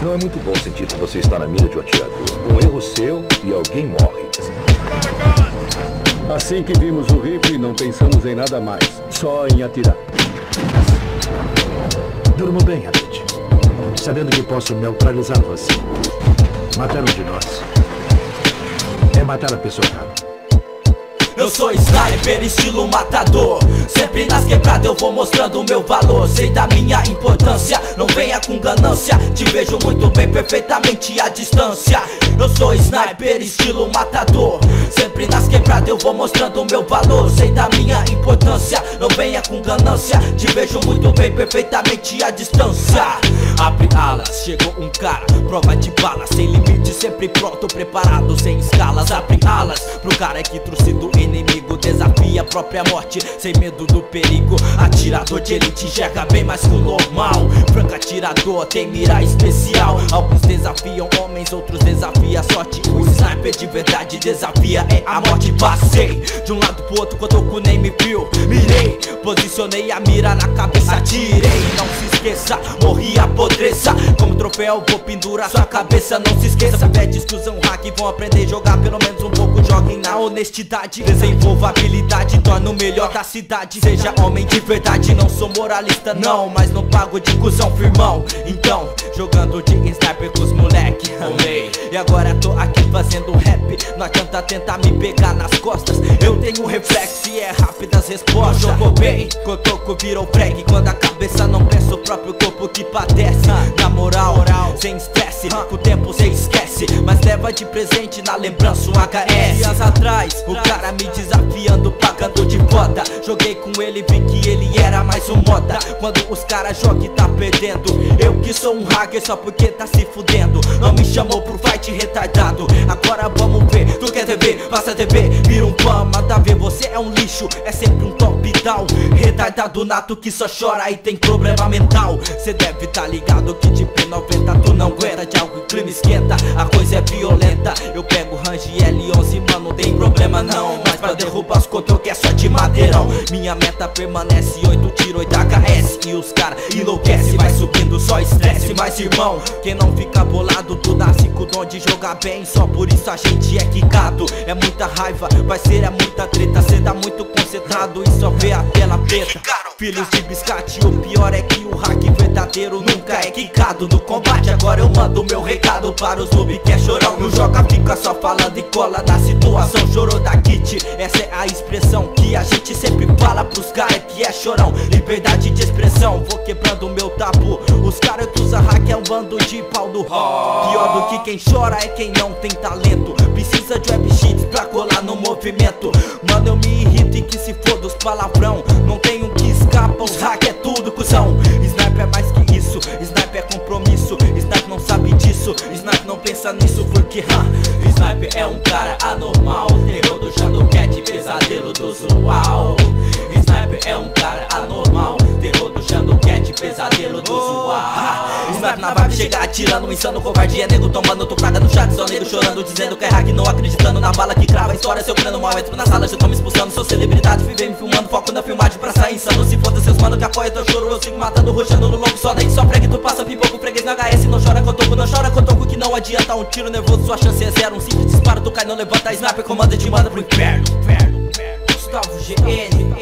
Não é muito bom sentir que você está na mira de um atirador. Um erro seu e alguém morre. Assim que vimos o rifle, não pensamos em nada mais. Só em atirar. Durmo bem, Abed. Sabendo que posso neutralizar você. Matar um de nós é matar a pessoa errada. Eu sou sniper, estilo matador Sempre nas quebradas eu vou mostrando o meu valor. Sei da minha importância, não venha com ganância. Te vejo muito bem, perfeitamente à distância. Eu sou sniper, estilo matador. Sempre nas quebradas eu vou mostrando o meu valor. Sei da minha importância, não venha com ganância. Te vejo muito bem, perfeitamente à distância. Abre alas, chegou um cara, prova de bala. Sem limite, sempre pronto, preparado, sem escalas. Abre alas, pro cara que trouxe do inimigo Desafia a própria morte, sem medo do perigo. Atirador de elite enxerga bem mais que o normal. Franca atirador tem mira especial. Alguns desafiam homens, outros desafia a sorte. O sniper de verdade desafia é a morte. Passei de um lado pro outro quando o nem me Mirei, posicionei a mira na cabeça Atirei, não se esqueça, morri troféu vou pendurar sua cabeça. Não se esqueça, que usam hack Vão aprender a jogar pelo menos um pouco. Joguem na honestidade Desenvolva habilidade, torna o melhor da cidade. Seja homem de verdade, não sou moralista não Mas não pago de cuzão firmão. Então, jogando de sniper com os moleque. Amei. E agora tô aqui fazendo rap Não adianta tentar me pegar nas costas. Eu tenho reflexo e é rápidas respostas. Jogou bem, cotoco virou preg Quando a cabeça não pensa o próprio corpo que padece. Na moral, sem estresse Com o tempo cê esquece. Mas leva de presente na lembrança um HS Dias atrás, o cara me desafiando Pagando de foda. Joguei com ele, vi que ele era mais um moda. Quando os caras jogam e tá perdendo. Eu que sou um hacker só porque tá se fudendo. Não me chamou pro fight retardado Um pan, manda ver, você é um lixo É sempre um top down. Retardado nato que só chora e tem problema mental. Cê deve tá ligado que de P90 tu não aguenta De algo o clima esquenta, a coisa é violenta. Eu pego range L11, mano, tem problema não. Mas pra derrubar os control que é só de madeirão. Minha meta permanece 8 tiro 8 HS E os cara enlouquece, só estresse Mas irmão, quem não fica bolado Tu nasce com o dom de jogar bem. Só por isso a gente é quicado. É muita raiva, vai ser é muita treta. Cê tá muito concentrado e só vê a tela preta. Filhos de biscate, o pior é que o hack verdadeiro nunca é quicado. No combate agora eu mando meu recado para os noob que é chorão. Não joga, fica só falando e cola na situação. Chorou da kit, essa é a expressão que a gente sempre fala pros caras que é chorão. Liberdade de expressão, vou quebrando meu tabu. Os caras usam hack é um bando de pau do rock Pior do que quem chora é quem não tem talento. Precisa de web sheets pra colar no movimento. Mano eu me irrito e que se foda os palavrão. Não tenho que escapa, os hack é tudo cuzão. Sniper é mais que isso, sniper é compromisso. Sniper não sabe disso, sniper não pensa nisso Porque ha, sniper é um cara anormal. Terror do Shadowcat, pesadelo do usual chega atirando, insano, covardia Nego tomando praga no chat, só nego chorando Dizendo que é hack, não acreditando na bala que crava história Se eu crendo mal, entro na sala, já tô me expulsando Sou celebridade, vivem me filmando, foco na filmagem pra sair insano Se foda seus mano que apoia teu choro Eu sigo matando, roxando no longo, só daí só prega Tu passa pipoco, freguês no HS Não chora cotoco, não chora cotoco Que não adianta um tiro nervoso, sua chance é zero Um simples disparo, tu cai, não levanta Sniper comanda, te manda pro inferno, inferno, inferno. Gustavo GN